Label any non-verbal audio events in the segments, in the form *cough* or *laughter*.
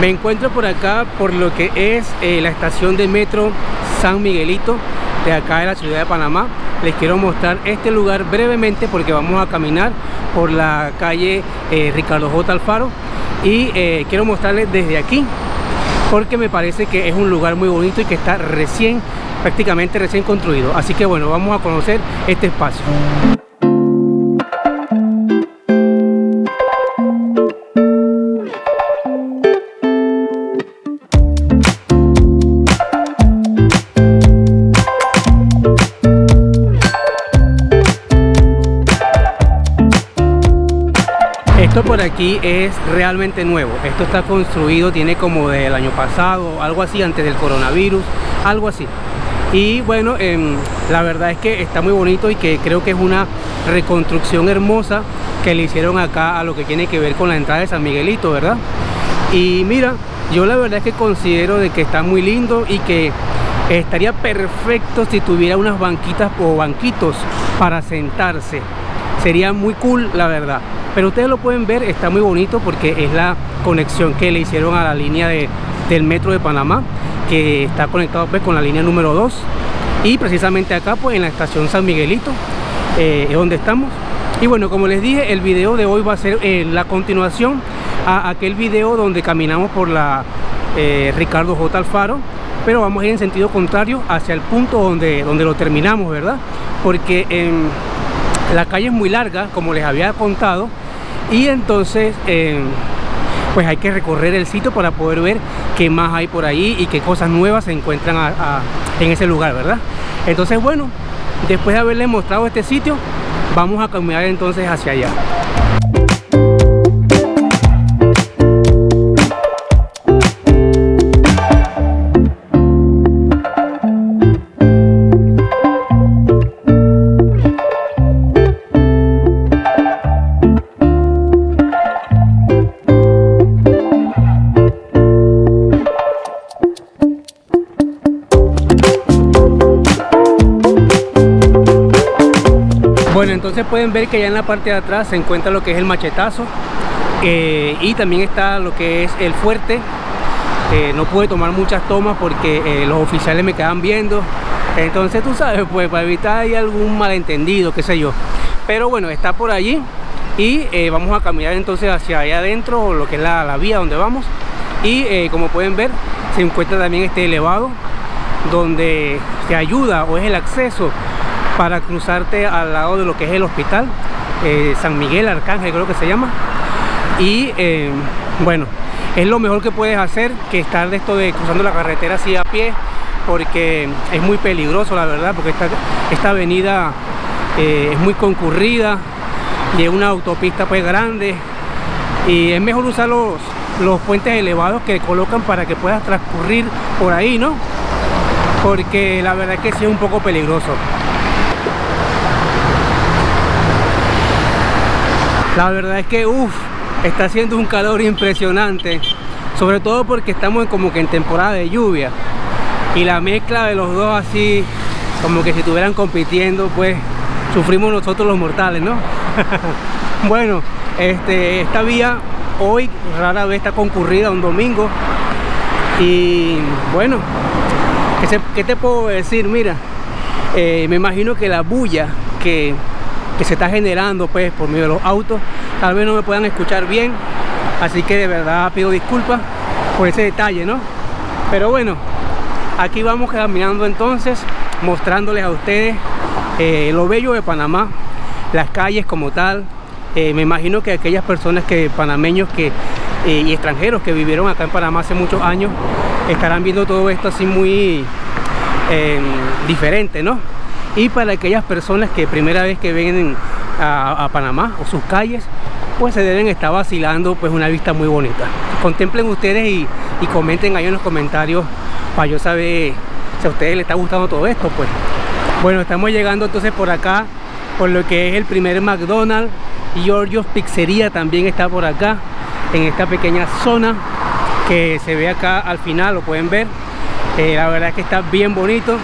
Me encuentro por acá por lo que es eh, la estación de metro San Miguelito de acá de la ciudad de Panamá. Les quiero mostrar este lugar brevemente porque vamos a caminar por la calle eh, Ricardo J. Alfaro y eh, quiero mostrarles desde aquí porque me parece que es un lugar muy bonito y que está recién, prácticamente recién construido. Así que bueno, vamos a conocer este espacio. Esto por aquí es realmente nuevo. Esto está construido, tiene como del año pasado, algo así, antes del coronavirus, algo así. Y bueno, em, la verdad es que está muy bonito y que creo que es una reconstrucción hermosa que le hicieron acá a lo que tiene que ver con la entrada de San Miguelito, ¿verdad? Y mira, yo la verdad es que considero de que está muy lindo y que estaría perfecto si tuviera unas banquitas o banquitos para sentarse. Sería muy cool, la verdad pero ustedes lo pueden ver, está muy bonito porque es la conexión que le hicieron a la línea de, del metro de Panamá que está conectado pues con la línea número 2 y precisamente acá pues en la estación San Miguelito eh, es donde estamos. Y bueno como les dije el video de hoy va a ser eh, la continuación a aquel video donde caminamos por la eh, Ricardo J. Alfaro. Pero vamos a ir en sentido contrario hacia el punto donde, donde lo terminamos verdad porque la calle es muy larga como les había contado y entonces eh, pues hay que recorrer el sitio para poder ver qué más hay por ahí y qué cosas nuevas se encuentran en ese lugar, ¿verdad? Entonces, bueno, después de haberles mostrado este sitio, vamos a caminar entonces hacia allá. Entonces pueden ver que ya en la parte de atrás se encuentra lo que es el machetazo eh, y también está lo que es el fuerte. Eh, no pude tomar muchas tomas porque eh, los oficiales me quedan viendo. Entonces tú sabes, *laughs* pues para evitar ahí algún malentendido, qué sé yo. Pero bueno, está por allí y vamos a caminar entonces hacia allá adentro, lo que es la, la vía donde vamos. Y como pueden ver, se encuentra también este elevado donde te ayuda o es el acceso para cruzarte al lado de lo que es el hospital eh, San Miguel Arcángel creo que se llama. Y eh, bueno es lo mejor que puedes hacer que estar de esto de cruzando la carretera así a pie porque es muy peligroso la verdad porque esta, esta avenida eh, es muy concurrida y es una autopista pues grande y es mejor usar los, los puentes elevados que colocan para que puedas transcurrir por ahí no porque la verdad es que sí es un poco peligroso La verdad es que uff, está haciendo un calor impresionante. Sobre todo porque estamos como que en temporada de lluvia. Y la mezcla de los dos así, como que si estuvieran compitiendo, pues sufrimos nosotros los mortales, ¿no? *laughs* bueno, este, esta vía hoy rara vez está concurrida un domingo. Y bueno, ¿qué, te puedo decir? Mira, eh, me imagino que la bulla que que se está generando pues por medio de los autos tal vez no me puedan escuchar bien así que de verdad pido disculpas por ese detalle no pero bueno aquí vamos caminando entonces mostrándoles a ustedes eh, lo bello de Panamá las calles como tal eh, me imagino que aquellas personas que panameños que eh, y extranjeros que vivieron acá en Panamá hace muchos años estarán viendo todo esto así muy diferente no y para aquellas personas que primera vez que vienen a, Panamá o sus calles pues se deben estar vacilando pues una vista muy bonita. Contemplen ustedes y, comenten ahí en los comentarios para yo saber si a ustedes les está gustando todo esto pues. Bueno estamos llegando entonces por acá por lo que es el primer McDonald's. Giorgio's Pizzería también está por acá en esta pequeña zona que se ve acá al final lo pueden ver. Eh, la verdad es que está bien bonito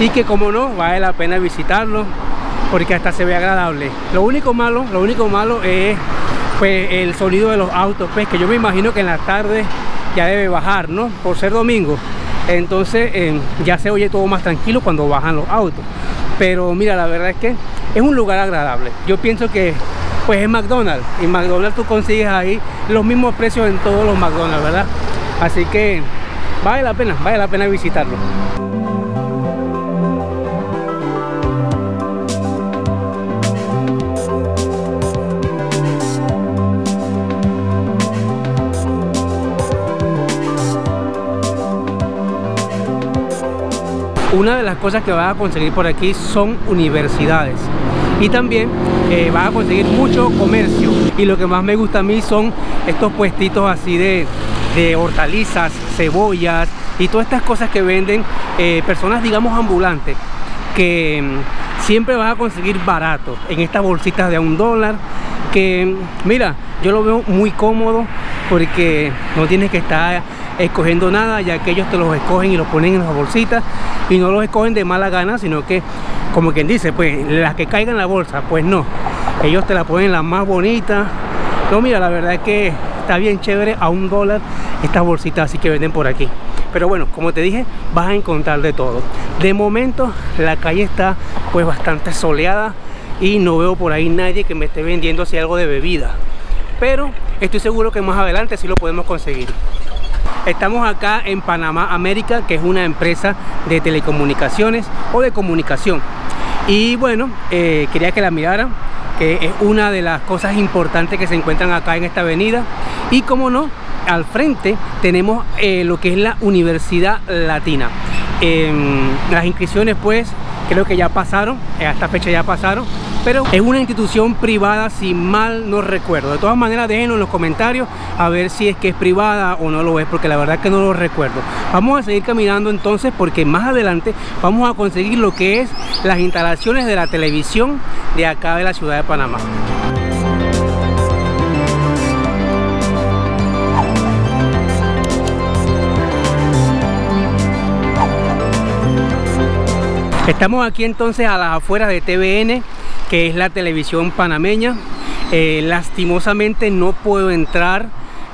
y que como no vale la pena visitarlo porque hasta se ve agradable lo único malo lo único malo es pues el sonido de los autos pues que yo me imagino que en la tarde ya debe bajar, ¿no? Por ser domingo. Entonces eh, ya se oye todo más tranquilo cuando bajan los autos. Pero mira, la verdad es que es un lugar agradable. Yo pienso que pues es McDonald's. Y McDonald's tú consigues ahí los mismos precios en todos los McDonald's, ¿verdad? Así que vale la pena, vale la pena visitarlo. Una de las cosas que vas a conseguir por aquí son universidades. Y también eh, vas a conseguir mucho comercio. Y lo que más me gusta a mí son estos puestitos así de, hortalizas, cebollas y todas estas cosas que venden eh, personas digamos ambulantes que mm, siempre vas a conseguir barato en estas bolsitas de un dólar que mira yo lo veo muy cómodo porque no tienes que estar escogiendo nada ya que ellos te los escogen y los ponen en las bolsitas y no los escogen de mala gana sino que como quien dice pues las que caigan en la bolsa pues no. Ellos te la ponen la más bonita. No mira la verdad es que está bien chévere a un dólar estas bolsitas así que venden por aquí. Pero bueno como te dije vas a encontrar de todo. De momento la calle está pues bastante soleada y no veo por ahí nadie que me esté vendiendo así algo de bebida. Pero estoy seguro que más adelante sí lo podemos conseguir Estamos acá en Panamá América, que es una empresa de telecomunicaciones o de comunicación. Y bueno, eh, quería que la miraran, que es una de las cosas importantes que se encuentran acá en esta avenida. Y como no, al frente tenemos eh, lo que es la Universidad Latina. Em, las inscripciones pues creo que ya pasaron, a esta fecha ya pasaron pero es una institución privada si mal no recuerdo. De todas maneras déjenos en los comentarios a ver si es que es privada o no lo es porque la verdad que no lo recuerdo. Vamos a seguir caminando entonces porque más adelante vamos a conseguir lo que es las instalaciones de la televisión de acá de la ciudad de Panamá. Estamos aquí entonces a las afueras de TVN que es la televisión panameña. Eh, lastimosamente no puedo entrar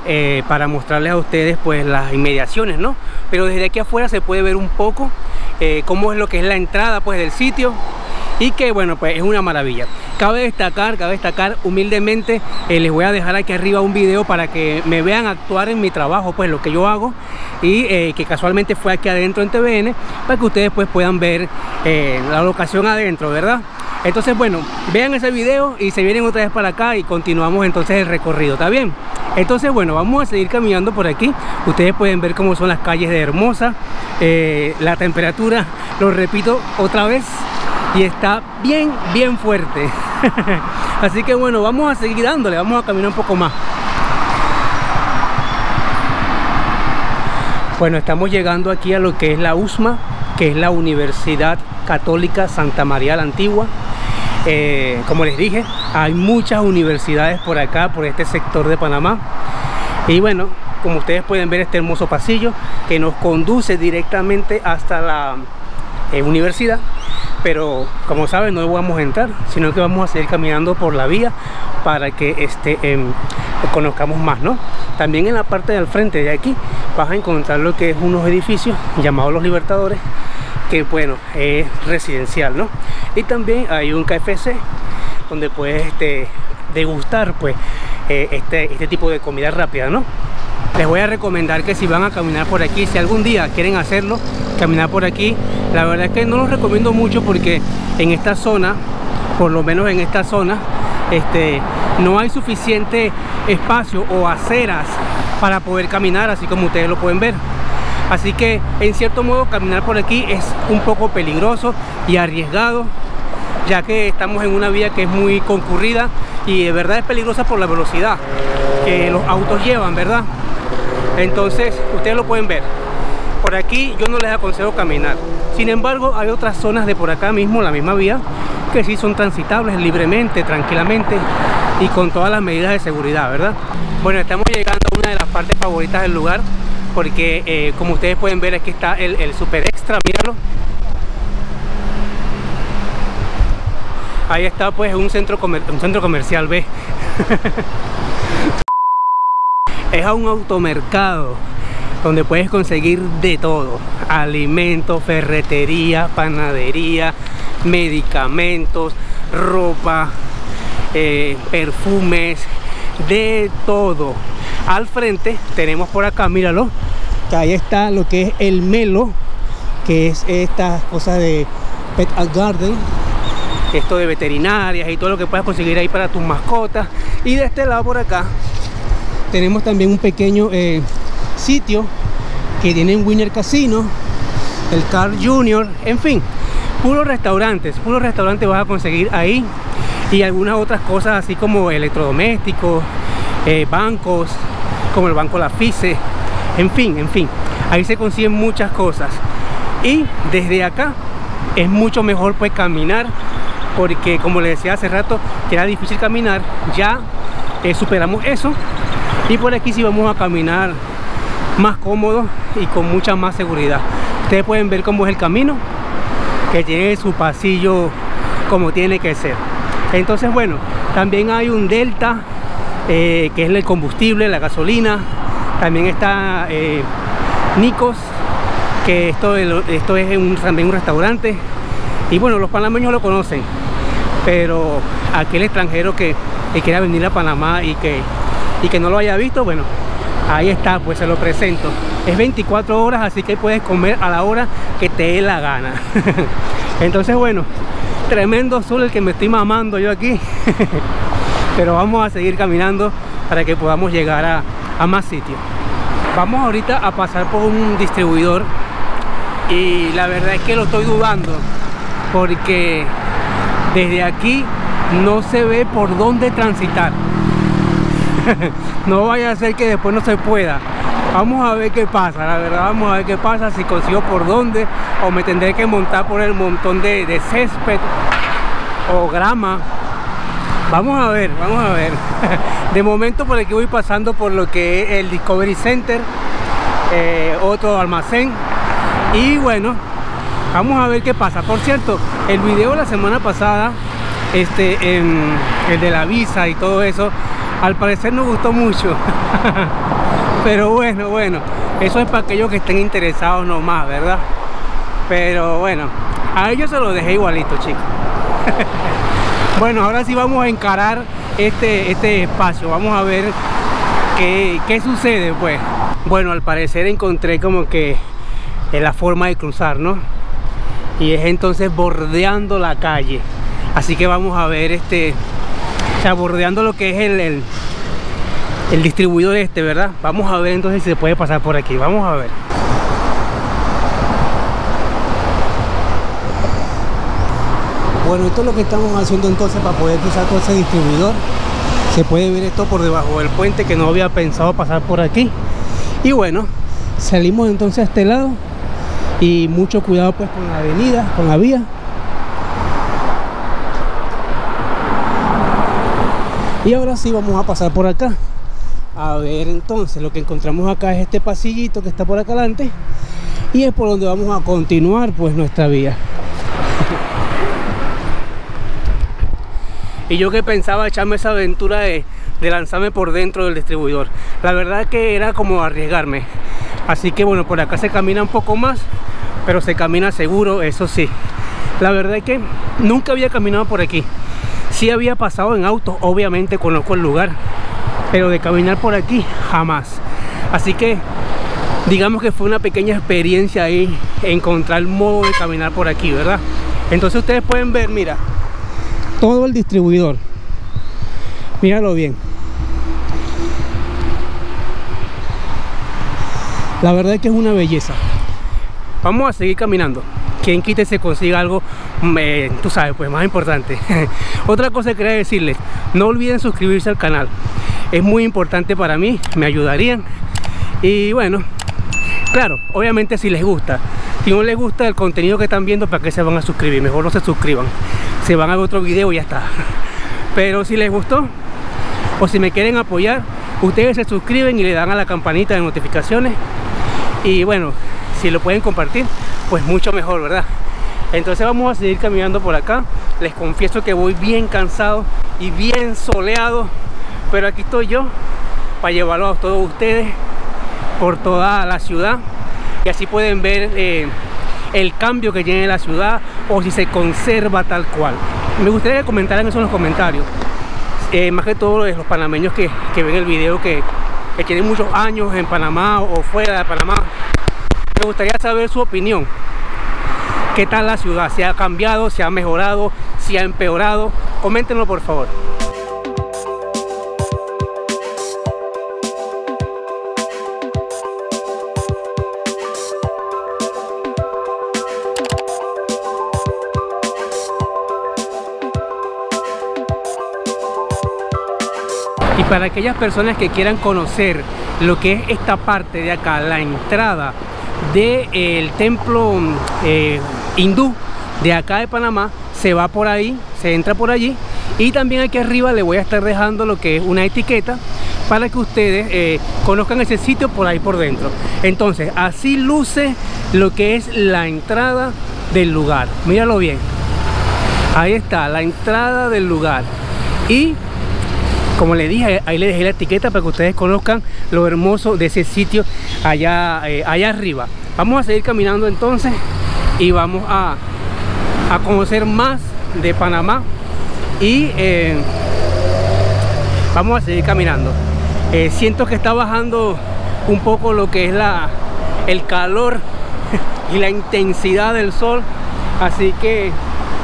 eh, para mostrarles a ustedes pues las inmediaciones, ¿no? Pero desde aquí afuera se puede ver un poco eh, cómo es lo que es la entrada pues del sitio y que bueno pues es una maravilla cabe destacar cabe destacar humildemente les voy a dejar aquí arriba un video para que me vean actuar en mi trabajo pues lo que yo hago y que casualmente fue aquí adentro en TVN para que ustedes pues puedan ver la locación adentro verdad entonces bueno vean ese video y se vienen otra vez para acá y continuamos entonces el recorrido ¿está bien? entonces bueno vamos a seguir caminando por aquí. Ustedes pueden ver cómo son las calles de Hermosa eh, la temperatura *laughs* lo repito otra vez y está bien bien fuerte. *laughs* Así que bueno vamos a seguir dándole vamos a caminar un poco más. Bueno estamos llegando aquí a lo que es la USMA que es la Universidad Católica Santa María la Antigua eh, como les dije, hay muchas universidades por acá, por este sector de Panamá. Y bueno, como ustedes pueden ver este hermoso pasillo que nos conduce directamente hasta la eh, universidad. Pero como saben, no vamos a entrar, sino que vamos a seguir caminando por la vía para que este, em, conozcamos más, ¿no? También en la parte del frente de aquí vas a encontrar lo que es unos edificios llamados Los Libertadores que bueno es residencial no y también hay un KFC donde puedes este, degustar pues eh, este, este tipo de comida rápida no les voy a recomendar que si van a caminar por aquí si algún día quieren hacerlo caminar por aquí la verdad es que no los recomiendo mucho porque en esta zona por lo menos en esta zona este no hay suficiente espacio o aceras para poder caminar así como ustedes lo pueden ver así que en cierto modo caminar por aquí es un poco peligroso y arriesgado ya que estamos en una vía que es muy concurrida y de verdad es peligrosa por la velocidad que los autos llevan, ¿verdad? Entonces, ustedes lo pueden ver. Por aquí yo no les aconsejo caminar. Sin embargo, hay otras zonas de por acá mismo, la misma vía, que sí son transitables libremente, tranquilamente y con todas las medidas de seguridad, ¿verdad? Bueno, estamos llegando a una de las partes favoritas del lugar, porque eh, como ustedes pueden ver aquí está el, super extra, míralo. Ahí está pues un centro, un centro comercial, ve. *laughs* Es a un automercado donde puedes conseguir de todo, alimentos, ferretería, panadería, medicamentos, ropa, eh, perfumes, de todo. Al frente tenemos por acá, míralo, que ahí está lo que es el Melo, que es esta cosa de Pet Garden, esto de veterinarias y todo lo que puedas conseguir ahí para tus mascotas. Y de este lado por acá tenemos también un pequeño eh, sitio que tiene un Winner Casino, el Carl Junior, en fin, puros restaurantes, puros restaurantes vas a conseguir ahí y algunas otras cosas así como electrodomésticos, eh, bancos, como el banco La FICE, en fin, en fin, ahí se consiguen muchas cosas. Y desde acá es mucho mejor pues caminar porque como les decía hace rato que era difícil caminar ya eh, superamos eso. Y por aquí sí vamos a caminar más cómodo y con mucha más seguridad. Ustedes pueden ver cómo es el camino que tiene su pasillo como tiene que ser. Entonces bueno también hay un delta eh, que es el combustible la gasolina. También está eh, Nikos que esto, esto es un, también un restaurante. Y bueno los panameños lo conocen pero aquel extranjero que, quiera venir a Panamá y que, y que no lo haya visto bueno ahí está pues se lo presento. Es 24 horas así que puedes comer a la hora que te dé la gana. *laughs* Entonces bueno tremendo sol el que me estoy mamando yo aquí *laughs* pero vamos a seguir caminando para que podamos llegar a, más sitios vamos ahorita a pasar por un distribuidor y la verdad es que lo estoy dudando porque desde aquí no se ve por dónde transitar. *laughs* No vaya a ser que después no se pueda. Vamos a ver qué pasa la verdad vamos a ver qué pasa si consigo por dónde o me tendré que montar por el montón de césped o grama vamos a ver vamos a ver. *laughs* De momento por aquí voy pasando por lo que es el Discovery Center eh, otro almacén. Y bueno vamos a ver qué pasa. Por cierto el video la semana pasada este en el de la visa y todo eso al parecer no gustó mucho. *laughs* Pero bueno bueno eso es para aquellos que estén interesados nomás verdad pero bueno a ellos se lo dejé igualito chicos *laughs* bueno ahora sí vamos a encarar este este espacio. Vamos a ver qué, qué sucede pues. Bueno al parecer encontré como que la forma de cruzar no y es entonces bordeando la calle. Así que vamos a ver este o sea bordeando lo que es el, el, el distribuidor este verdad vamos a ver entonces si se puede pasar por aquí. Vamos a ver bueno esto es lo que estamos haciendo entonces para poder cruzar todo ese distribuidor. Se puede ver esto por debajo del puente que no había pensado pasar por aquí. Y bueno salimos entonces a este lado y mucho cuidado pues con la avenida con la vía. Y ahora sí vamos a pasar por acá. A ver entonces lo que encontramos acá es este pasillito que está por acá adelante y es por donde vamos a continuar pues nuestra vía y yo que pensaba echarme esa aventura de, de lanzarme por dentro del distribuidor. La verdad que era como arriesgarme. Así que bueno por acá se camina un poco más pero se camina seguro eso sí. La verdad es que nunca había caminado por aquí. Sí había pasado en auto obviamente conozco el lugar pero de caminar por aquí jamás. Así que digamos que fue una pequeña experiencia ahí encontrar el modo de caminar por aquí verdad entonces ustedes pueden ver mira todo el distribuidor. Míralo bien. La verdad es que es una belleza. Vamos a seguir caminando. Quien quite se consiga algo mm, eh, tú sabes pues más importante. *laughs* Otra cosa que quería decirles no olviden suscribirse al canal. Es muy importante para mí me ayudarían. Y bueno claro obviamente si les gusta si no les gusta el contenido que están viendo para que se van a suscribir mejor no se suscriban. Se van a ver otro video y ya está. *laughs* Pero si les gustó o si me quieren apoyar ustedes se suscriben y le dan a la campanita de notificaciones. Y bueno si lo pueden compartir pues mucho mejor verdad entonces vamos a seguir caminando por acá. Les confieso que voy bien cansado y bien soleado pero aquí estoy yo para llevarlo a todos ustedes por toda la ciudad y así pueden ver eh, el cambio que tiene la ciudad o si se conserva tal cual. Me gustaría que comentaran eso en los comentarios. Eh, más que todo los panameños que, ven el video que, que tienen muchos años en Panamá o fuera de Panamá. Me gustaría saber su opinión. ¿Qué tal la ciudad? ¿Se ha cambiado? ¿Se ha mejorado? ¿Se ha empeorado? Coméntenlo por favor. Para aquellas personas que quieran conocer lo que es esta parte de acá, la entrada del templo eh, hindú de acá de Panamá, se va por ahí, se entra por allí. Y también aquí arriba le voy a estar dejando lo que es una etiqueta para que ustedes eh, conozcan ese sitio por ahí por dentro. Entonces así luce lo que es la entrada del lugar. Míralo bien. Ahí está la entrada del lugar. Y como le dije ahí le dejé la etiqueta para que ustedes conozcan lo hermoso de ese sitio allá eh, allá arriba. Vamos a seguir caminando entonces y vamos a, a conocer más de Panamá y eh, vamos a seguir caminando. Eh, siento que está bajando un poco lo que es la el calor *laughs* y la intensidad del sol así que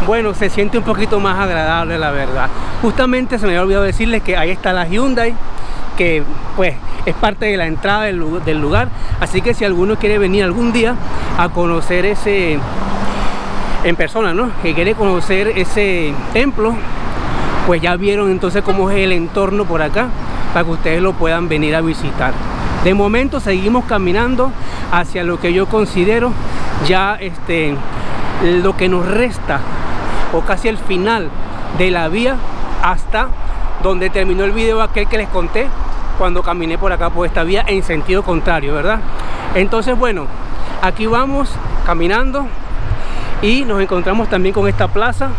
bueno se siente un poquito más agradable la verdad. Justamente se me había olvidado decirles que ahí está la Hyundai que pues es parte de la entrada del, lugar. Así que si alguno quiere venir algún día a conocer ese en persona no que quiere conocer ese templo pues ya vieron entonces cómo es el entorno por acá para que ustedes lo puedan venir a visitar. De momento seguimos caminando hacia lo que yo considero ya este lo que nos resta o casi el final de la vía hasta donde terminó el video aquel que les conté cuando caminé por acá por esta vía en sentido contrario, ¿verdad? Entonces, bueno, aquí vamos caminando y nos encontramos también con esta plaza.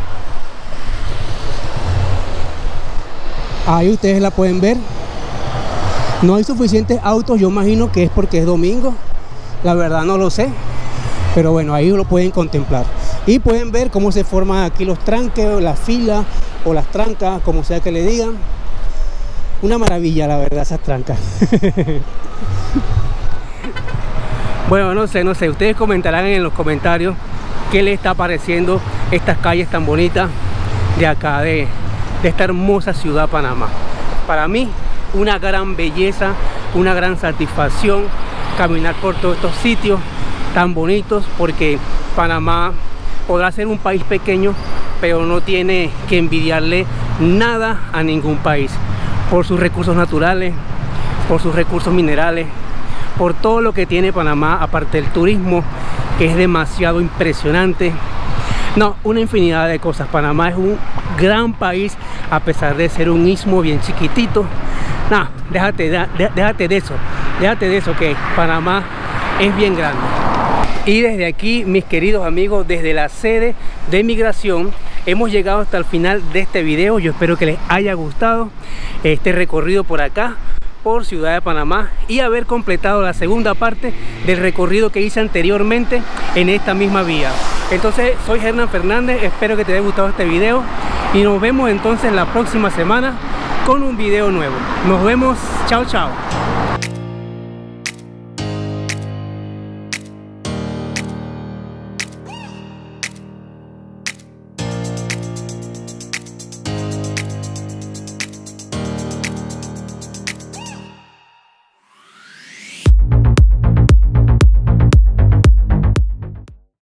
Ahí ustedes la pueden ver. No hay suficientes autos, yo imagino que es porque es domingo. La verdad no lo sé. Pero bueno, ahí lo pueden contemplar. Y pueden ver cómo se forman aquí los tranques, las filas o las trancas, como sea que le digan. Una maravilla, la verdad, esas trancas. *laughs* bueno, no sé, no sé. Ustedes comentarán en los comentarios qué les está pareciendo estas calles tan bonitas de acá, de, de esta hermosa ciudad Panamá. Para mí, una gran belleza, una gran satisfacción caminar por todos estos sitios tan bonitos porque Panamá podrá ser un país pequeño pero no tiene que envidiarle nada a ningún país por sus recursos naturales, por sus recursos minerales, por todo lo que tiene Panamá, aparte del turismo, que es demasiado impresionante. No, una infinidad de cosas. Panamá es un gran país, a pesar de ser un istmo bien chiquitito. No, déjate, déjate de eso, déjate de eso, que Panamá es bien grande. Y desde aquí, mis queridos amigos, desde la sede de migración, hemos llegado hasta el final de este video. Yo espero que les haya gustado este recorrido por acá por Ciudad de Panamá y haber completado la segunda parte del recorrido que hice anteriormente en esta misma vía. Entonces soy Hernán Fernández espero que te haya gustado este video y nos vemos entonces la próxima semana con un video nuevo. Nos vemos chao chao